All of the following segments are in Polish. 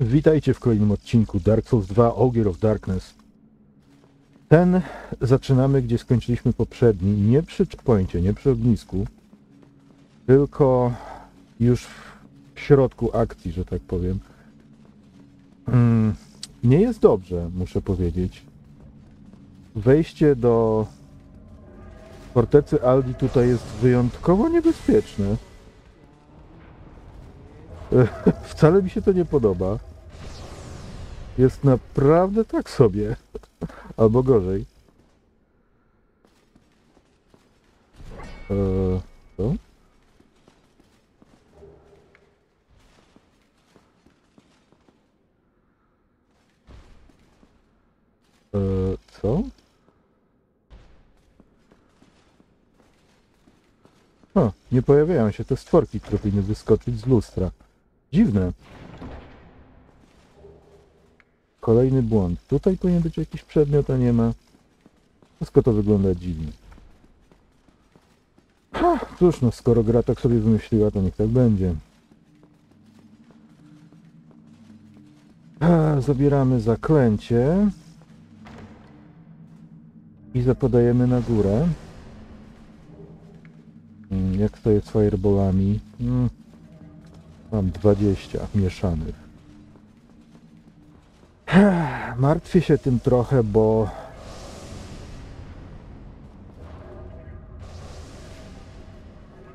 Witajcie w kolejnym odcinku Dark Souls 2 Ogier of Darkness. Ten zaczynamy, gdzie skończyliśmy poprzedni, nie przy checkpoincie, nie przy ognisku, tylko już w środku akcji, że tak powiem. Mm, Nie jest dobrze, muszę powiedzieć. Wejście do fortecy Aldi tutaj jest wyjątkowo niebezpieczne. Wcale mi się to nie podoba. Jest naprawdę tak sobie. Albo gorzej. Eee, co? Eee, co? O, nie pojawiają się te stworki, które powinny wyskoczyć z lustra. Dziwne. Kolejny błąd. Tutaj powinien być jakiś przedmiot, a nie ma. Wszystko to wygląda dziwnie. Ha, cóż, no skoro gra tak sobie wymyśliła, to niech tak będzie. A, zabieramy zaklęcie i zapodajemy na górę. Mm, Jak to jest fireballami? Mm, Mam 20 mieszanych. Martwię się tym trochę, bo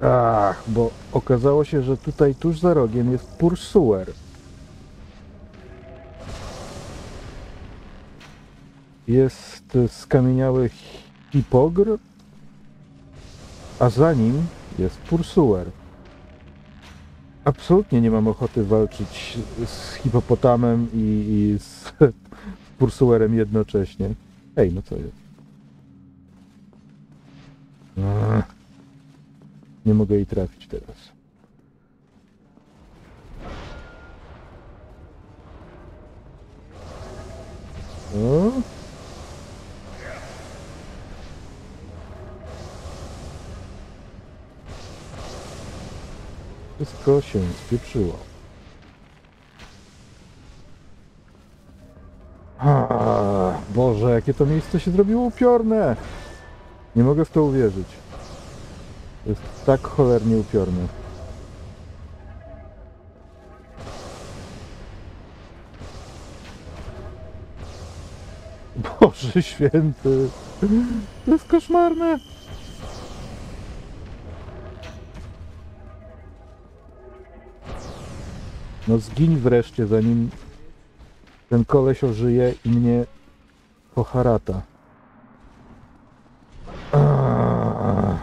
Ach, bo okazało się, że tutaj tuż za rogiem jest pursuer. Jest skamieniały hipogr, a za nim jest pursuer. Absolutnie nie mam ochoty walczyć z hipopotamem i, i z pursuerem jednocześnie. Ej, no co jest? Nie mogę jej trafić teraz. O? Wszystko się spieprzyło. Boże, jakie to miejsce się zrobiło upiorne! Nie mogę w to uwierzyć. To jest tak cholernie upiorne. Boże święty! To jest koszmarne! No zgiń wreszcie, zanim ten koleś ożyje i mnie poharata.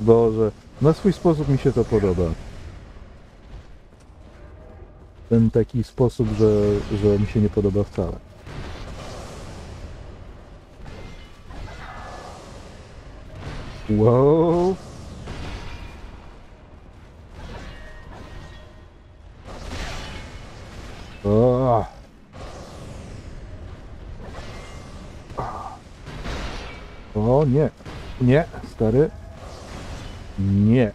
Boże, na swój sposób mi się to podoba. Ten taki sposób, że, że mi się nie podoba wcale. Wow. Nie, stary. Nie.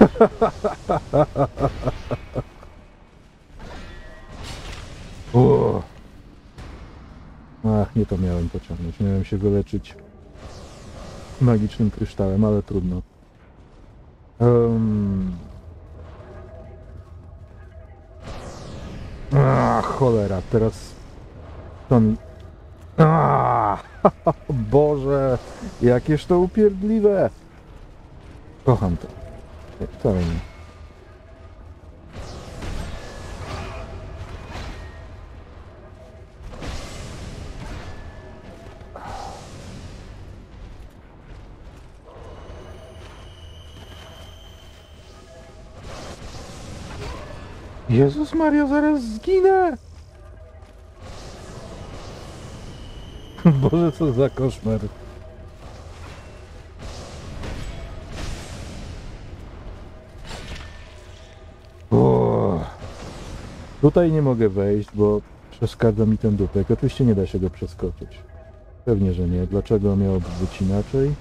o. Ach, nie to miałem pociągnąć. Miałem się wyleczyć magicznym kryształem, ale trudno. Um. A, cholera, teraz to. A, Boże, jakież to upierdliwe! Kocham to. Wcale nie. Jezus Maria, zaraz zginę! Boże, co za koszmar. O. Tutaj nie mogę wejść, bo przeszkadza mi ten dupek. Oczywiście nie da się go przeskoczyć. Pewnie, że nie. Dlaczego miałoby być inaczej?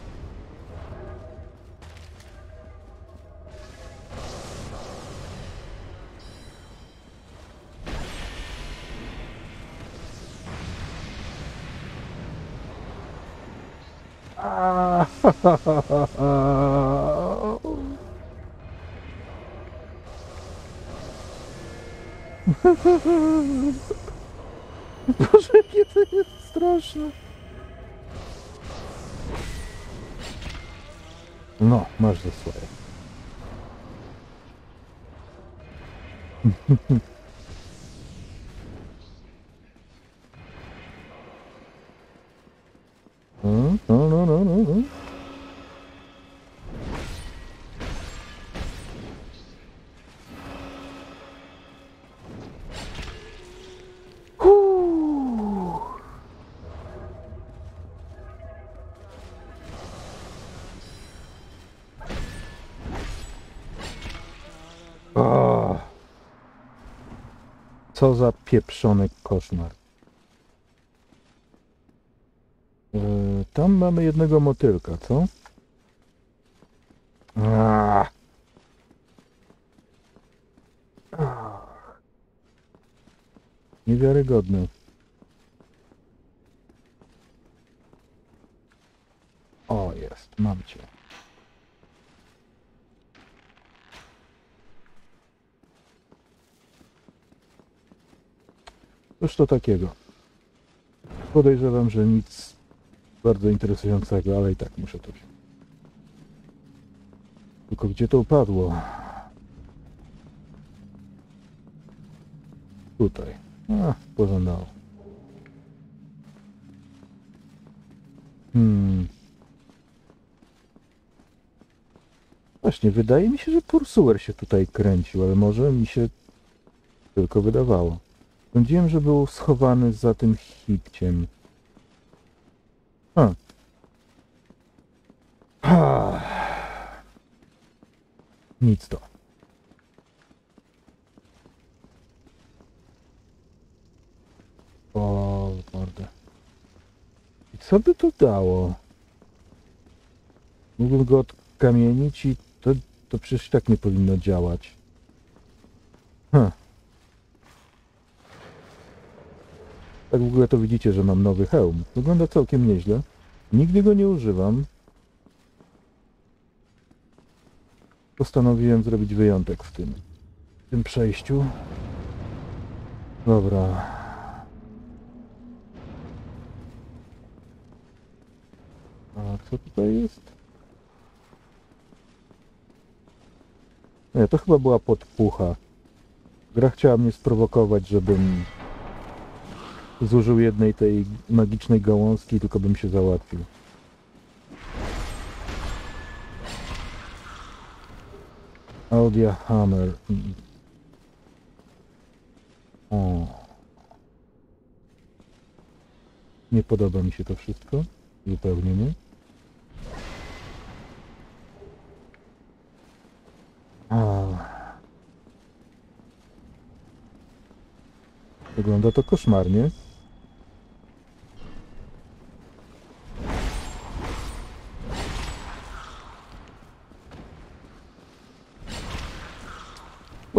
A, Boże, jakie to jest straszne. No, masz za Co za pieprzony koszmar. E, tam mamy jednego motylka, co? Aaaa. Ach. Niewiarygodny. O, jest, mam cię. Cóż to takiego? Podejrzewam, że nic bardzo interesującego, ale i tak muszę to wziąć. Tylko gdzie to upadło? Tutaj. A, pożądało. Hmm. Właśnie, wydaje mi się, że Pursuer się tutaj kręcił, ale może mi się tylko wydawało. Sądziłem, że był schowany za tym hipciem. A. Ah. Nic to. O, mordę. I co by to dało? Mógłbym go odkamienić i to, to przecież tak nie powinno działać. Hm. Tak w ogóle to widzicie, że mam nowy hełm. Wygląda całkiem nieźle. Nigdy go nie używam. Postanowiłem zrobić wyjątek w tym, w tym przejściu. Dobra. A co tutaj jest? Nie, to chyba była podpucha. Gra chciała mnie sprowokować, żebym zużył jednej tej magicznej gałązki, tylko bym się załatwił. Audia Hammer. Mm. O. Nie podoba mi się to wszystko. Zupełnie nie. A. Wygląda to koszmarnie.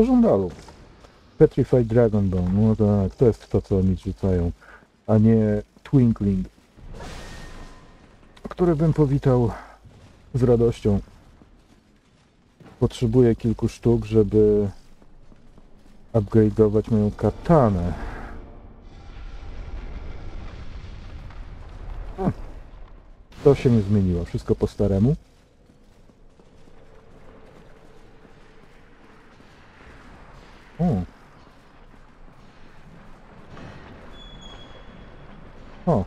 Pożądalu. Petrified Dragon Bone. No tak, to jest to, co oni rzucają, a nie Twinkling, które bym powitał z radością. Potrzebuję kilku sztuk, żeby upgrade'ować moją katanę. Hmm. To się nie zmieniło. Wszystko po staremu. O. O.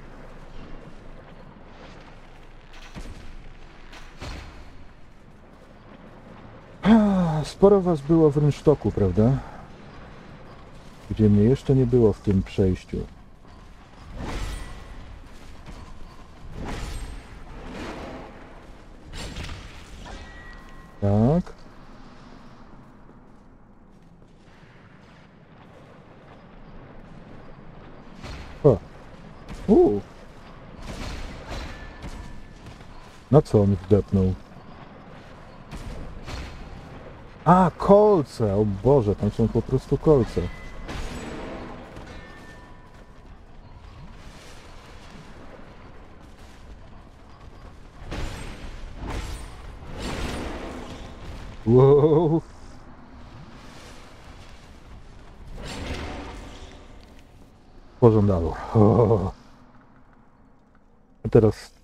Ah, Sporo was było w rynsztoku, prawda? Gdzie mnie jeszcze nie było w tym przejściu. co on wdepnął. A, kolce! O Boże, tam są po prostu kolce. Wow. Pożądało. Oh. A teraz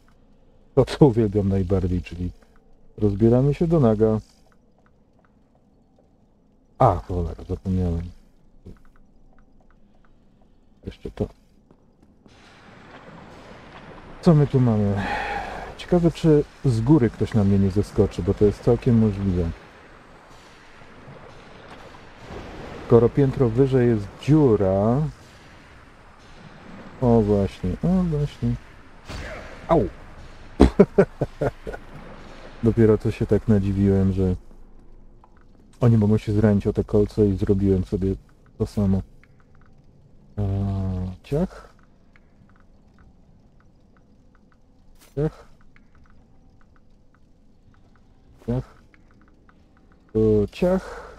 to, co uwielbiam najbardziej, czyli rozbieramy się do naga. A, cholera, zapomniałem. Jeszcze to. Co my tu mamy? Ciekawe, czy z góry ktoś na mnie nie zeskoczy, bo to jest całkiem możliwe. Skoro piętro wyżej jest dziura... O właśnie, o właśnie. Au! Dopiero co się tak nadziwiłem, że oni mogą się zranić o te kolce i zrobiłem sobie to samo. Eee, ciach? Ciach? Ciach? To ciach?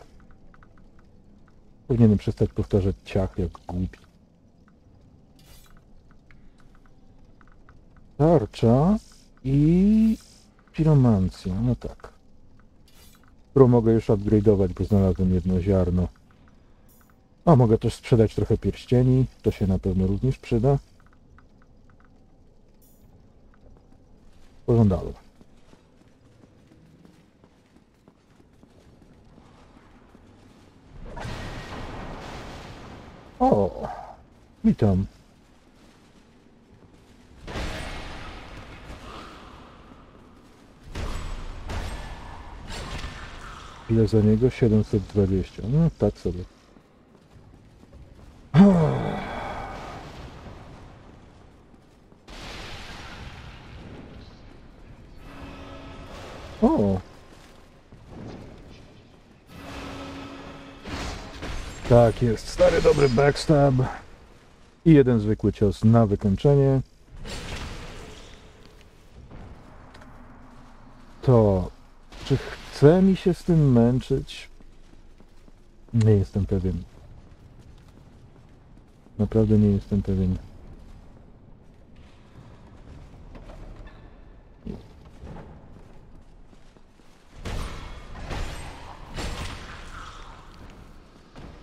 Powinienem przestać powtarzać ciach jak głupi. Tarcza i piromancja, no tak. Którą mogę już upgrade'ować, bo znalazłem jedno ziarno. A mogę też sprzedać trochę pierścieni, to się na pewno również przyda. Pożądało. O, witam. Ile za niego? 720. No tak sobie. O! Tak jest, stary dobry backstab. I jeden zwykły cios na wykończenie. To czy chce mi się z tym męczyć? Nie jestem pewien. Naprawdę nie jestem pewien.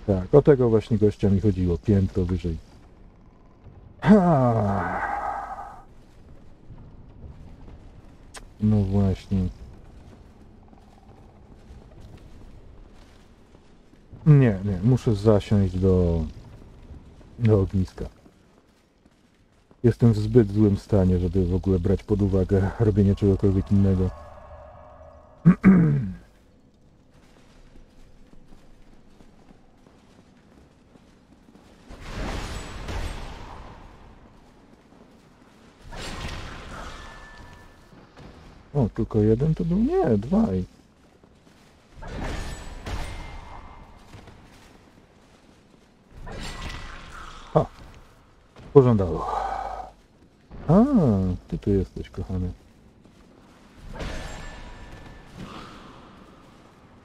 Tak, o tego właśnie gościa mi chodziło. Piętro wyżej. No właśnie. Nie, nie, muszę zasiąść do, do ogniska. Jestem w zbyt złym stanie, żeby w ogóle brać pod uwagę robienie czegokolwiek innego. O, tylko jeden to był? Nie, dwaj. Pożądało. A, ty tu jesteś, kochany.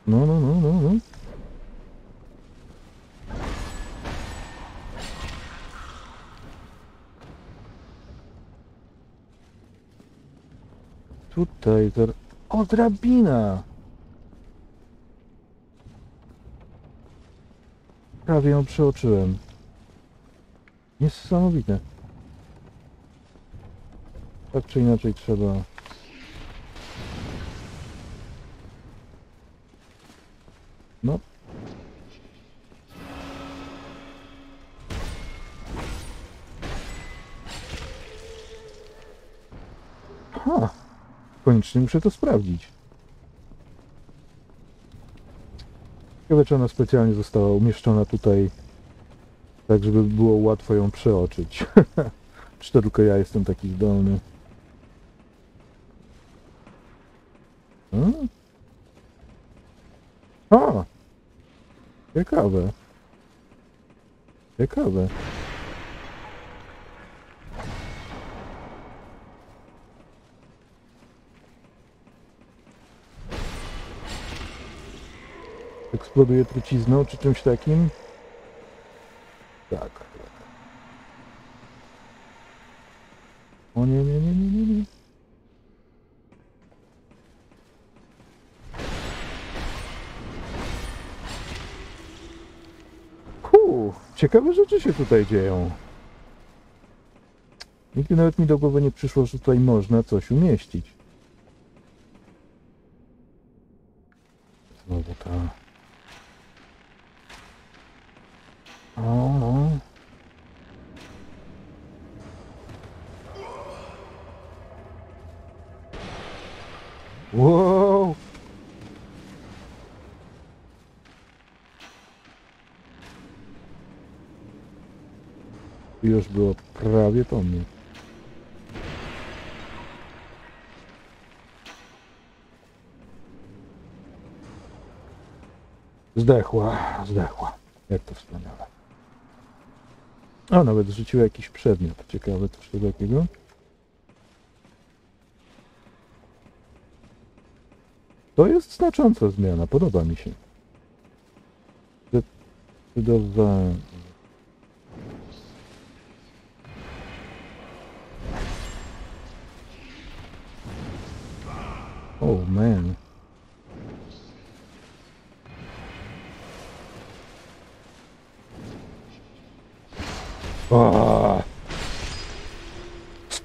No, no, no, no, no. Tutaj, ter... O, drabina! Prawie ją przeoczyłem. Niesamowite. Tak czy inaczej trzeba... No. Ha! Koniecznie muszę to sprawdzić. Ciekawe, czy ona specjalnie została umieszczona tutaj, tak żeby było łatwo ją przeoczyć. czy to tylko ja jestem taki zdolny? Hmm? A! Ciekawe. Ciekawe. Eksploduje trucizną czy czymś takim? Tak. O nie, nie, nie, nie, nie, nie. Ciekawe rzeczy się tutaj dzieją. Nigdy nawet mi do głowy nie przyszło, że tutaj można coś umieścić. Zdechła, zdechła. Jak to wspaniale. A, nawet rzuciła jakiś przedmiot. Ciekawe, coś takiego. To jest znacząca zmiana, podoba mi się. Zdecydowanie.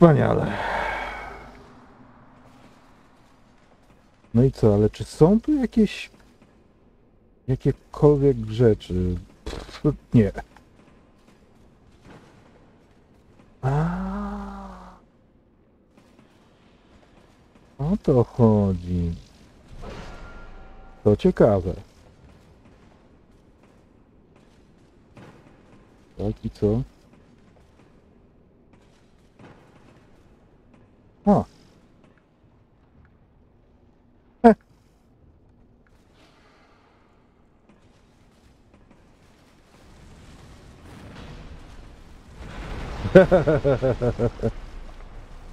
Wspaniale. No i co, ale czy są tu jakieś jakiekolwiek rzeczy? Pff, nie. A. O to chodzi. To ciekawe. Tak i co? O. E.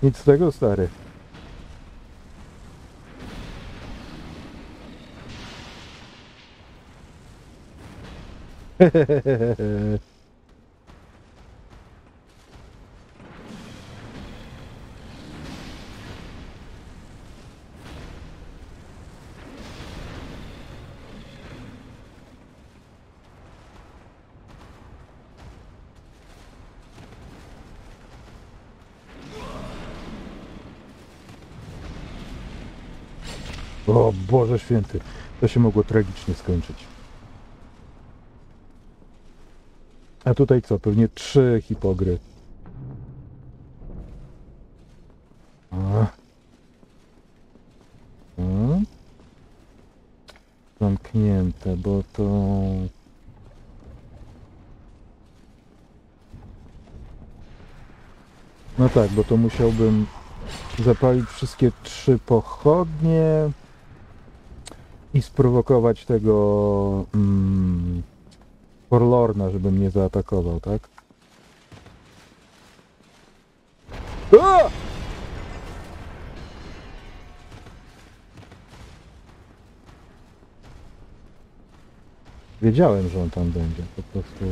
Nic z tego, stary. O Boże święty, to się mogło tragicznie skończyć. A tutaj co? Pewnie trzy hipogry. A. A. Zamknięte, bo to... No tak, bo to musiałbym zapalić wszystkie trzy pochodnie i sprowokować tego mm, żeby mnie zaatakował, tak? A! Wiedziałem, że on tam będzie, po prostu...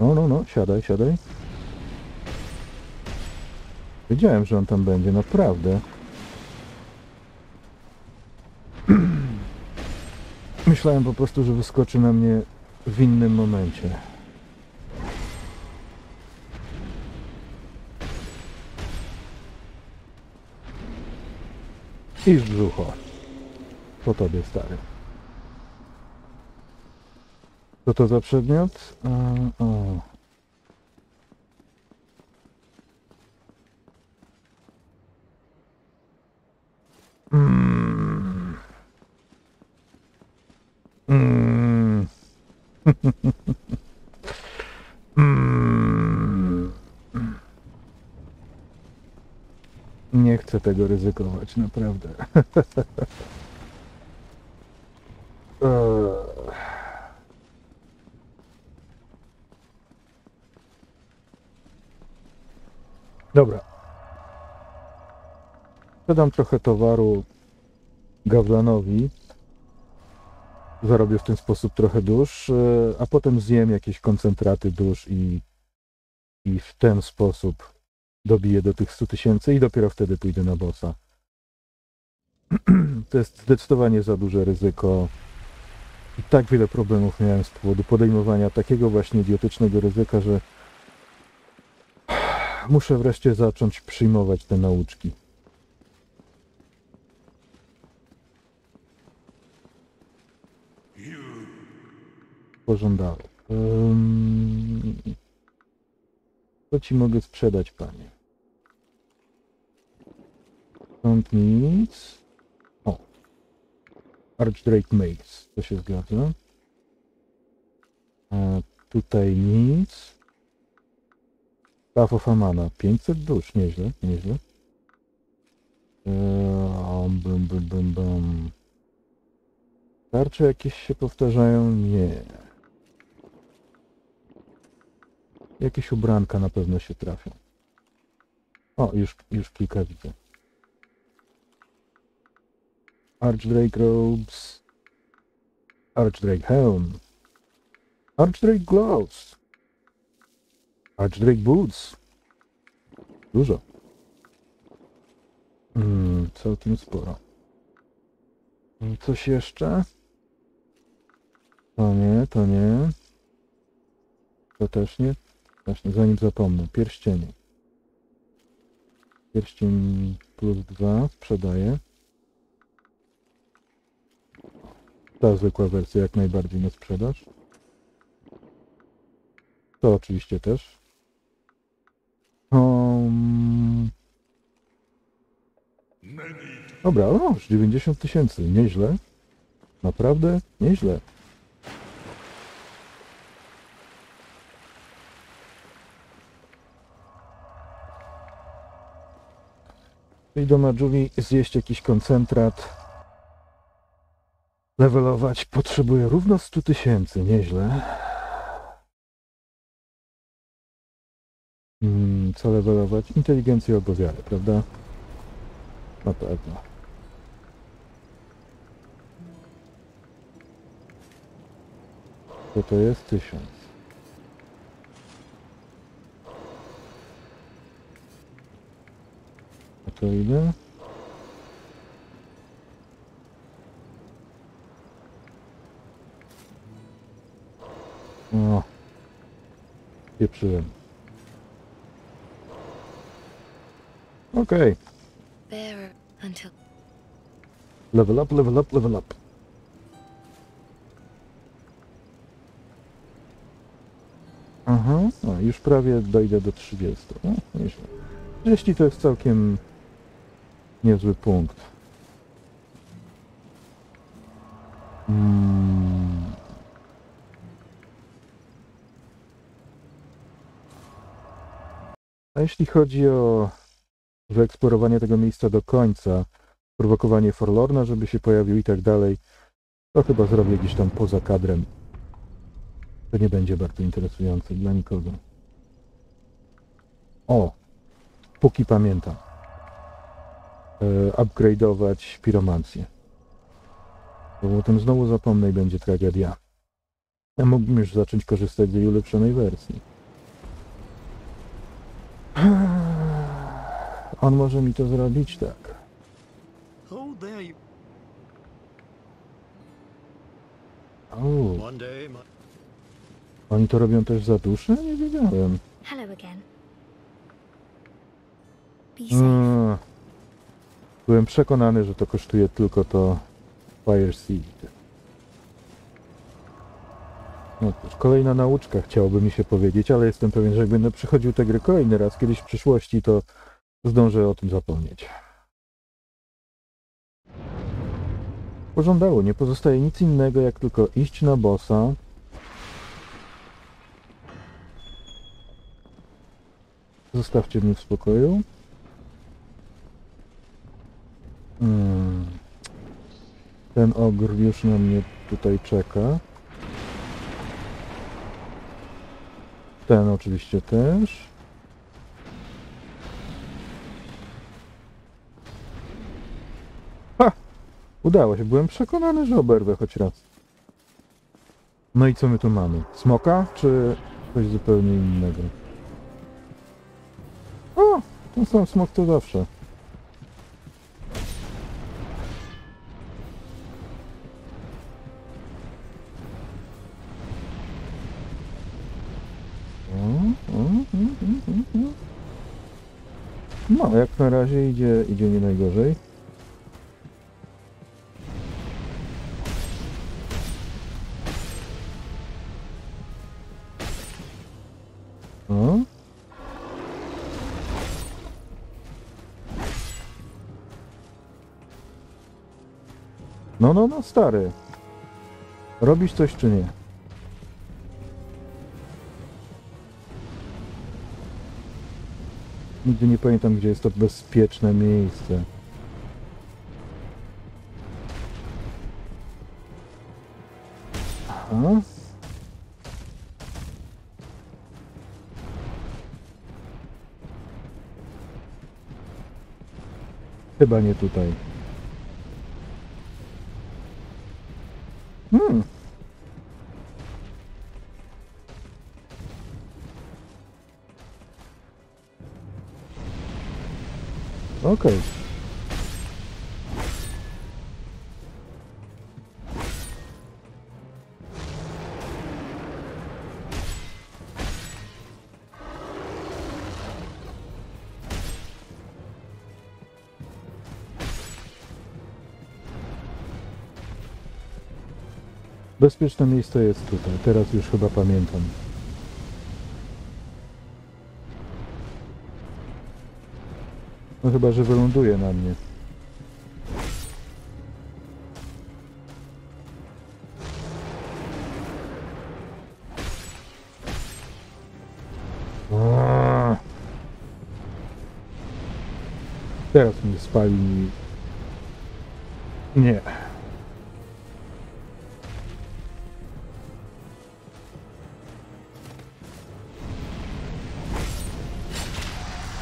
No, no, no, siadaj, siadaj. Wiedziałem, że on tam będzie, naprawdę. Myślałem po prostu, że wyskoczy na mnie w innym momencie. I w brzucho. Po tobie, stary. Co to za przedmiot? Nie chcę tego ryzykować, naprawdę. Eee. Dobra. Sprzedam trochę towaru Gawlanowi. Zarobię w ten sposób trochę dusz, e, a potem zjem jakieś koncentraty dusz i, i w ten sposób dobiję do tych 100 tysięcy i dopiero wtedy pójdę na bossa. to jest zdecydowanie za duże ryzyko. I tak wiele problemów miałem z powodu podejmowania takiego właśnie idiotycznego ryzyka, że muszę wreszcie zacząć przyjmować te nauczki. Pożądało. Um, co ci mogę sprzedać, panie? Stąd nic. O. Archdrake Mace. To się zgadza. A tutaj nic. Staff of Amana. 500 dusz. Nieźle, nieźle. Eee, bum, bum, bum, bum. Tarcze jakieś się powtarzają? Nie. Jakieś ubranka na pewno się trafią. O, już, już kilka widzę. Archdrake Robes. Archdrake Helm. Archdrake Gloves. Archdrake Boots. Dużo. Mm, całkiem sporo. Mm, Coś jeszcze? To nie, to nie. To też nie. Właśnie, zanim zapomnę. Pierścienie. Pierścień plus dwa sprzedaję. Ta zwykła wersja jak najbardziej na sprzedaż. To oczywiście też. Um... Dobra, o, już 90 tysięcy. Nieźle. Naprawdę nieźle. Czyli do Majuli zjeść jakiś koncentrat. Levelować potrzebuję równo 100 tysięcy. Nieźle. Mm, co levelować? Inteligencję albo wiarę, prawda? Na pewno. Co to jest? Tysiąc. A to ile? Pieprzyłem. Okej. until Level up, level up, level up. Aha, no już prawie dojdę do 30. O, nieźle. 30 to jest całkiem niezły punkt. Jeśli chodzi o wyeksplorowanie tego miejsca do końca, prowokowanie Forlorna, żeby się pojawił i tak dalej, to chyba zrobię gdzieś tam poza kadrem. To nie będzie bardzo interesujące dla nikogo. O! Póki pamiętam. E, upgrade'ować piromancję. Bo potem znowu zapomnę i będzie tragedia. Ja mógłbym już zacząć korzystać z jej ulepszonej wersji. On może mi to zrobić, tak. Oh, oni to robią też za duszę? Nie wiedziałem. hello again. Be safe. Mm. Byłem przekonany, że to kosztuje tylko to Fire Seed. No kolejna nauczka chciałoby mi się powiedzieć, ale jestem pewien, że jak będę przychodził te gry kolejny raz kiedyś w przyszłości, to zdążę o tym zapomnieć. Pożądało, nie pozostaje nic innego, jak tylko iść na bossa. Zostawcie mnie w spokoju. Hmm. Ten ogr już na mnie tutaj czeka. Ten oczywiście też. Ha! Udało się. Byłem przekonany, że oberwę choć raz. No i co my tu mamy? Smoka, czy coś zupełnie innego? O! Ten sam smok to zawsze. No, jak na razie idzie, idzie nie najgorzej. O. No, no, no, stary. Robisz coś czy nie? Nigdy nie pamiętam, gdzie jest to bezpieczne miejsce. Aha. Chyba nie tutaj. Hmm. Okej. Bezpieczne miejsce jest tutaj. Teraz już chyba pamiętam. No chyba, że wyląduje na mnie. Teraz mnie spali. Nie.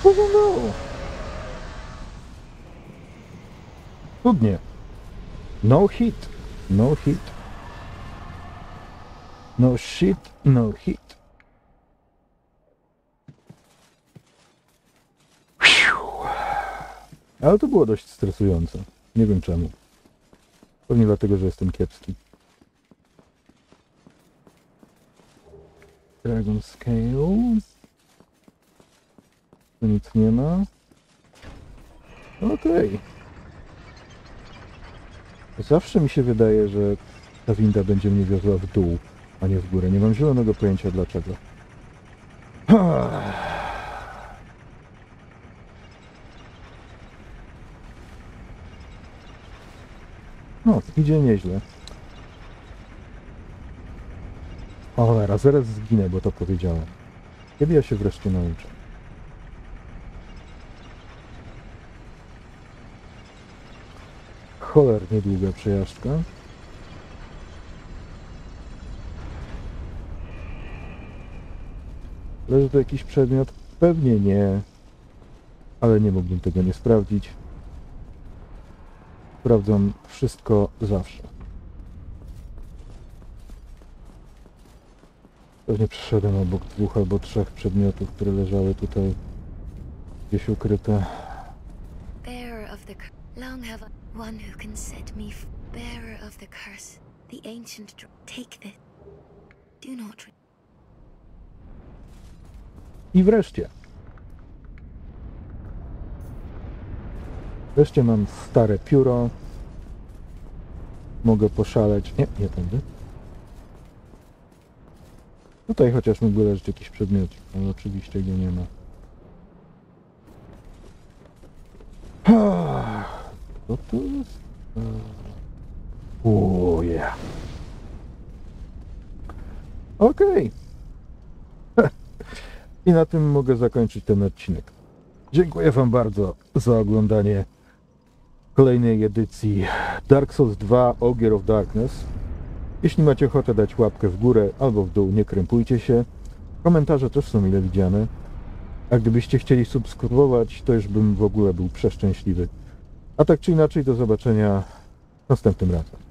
Za no? Cudnie. No hit. No hit. No shit, no hit. Ale to było dość stresujące. Nie wiem czemu. Pewnie dlatego, że jestem kiepski. Dragon Scale. Tu nic nie ma. Okej. Zawsze mi się wydaje, że ta winda będzie mnie wiozła w dół, a nie w górę. Nie mam zielonego pojęcia dlaczego. No, idzie nieźle. Cholera, zaraz zginę, bo to powiedziałem. Kiedy ja się wreszcie nauczę? Cholernie długa przejażdżka. Leży tu jakiś przedmiot? Pewnie nie. Ale nie mógłbym tego nie sprawdzić. Sprawdzam wszystko zawsze. Pewnie przeszedłem obok dwóch albo trzech przedmiotów, które leżały tutaj gdzieś ukryte. Bearer of the curse. Long have I. One who can set me bearer of the curse. The ancient. Take this. Do not. I wreszcie. Wreszcie mam stare pióro. Mogę poszaleć. Nie, nie tędy. Tutaj chociaż mógłby leżeć jakiś przedmiot, ale oczywiście go nie ma. Co to jest? O, yeah. Okej. I na tym mogę zakończyć ten odcinek. Dziękuję Wam bardzo za oglądanie kolejnej edycji Dark Souls 2 Ogier of Darkness. Jeśli macie ochotę dać łapkę w górę albo w dół, nie krępujcie się. Komentarze też są mile widziane. A gdybyście chcieli subskrybować, to już bym w ogóle był przeszczęśliwy. A tak czy inaczej, do zobaczenia następnym razem.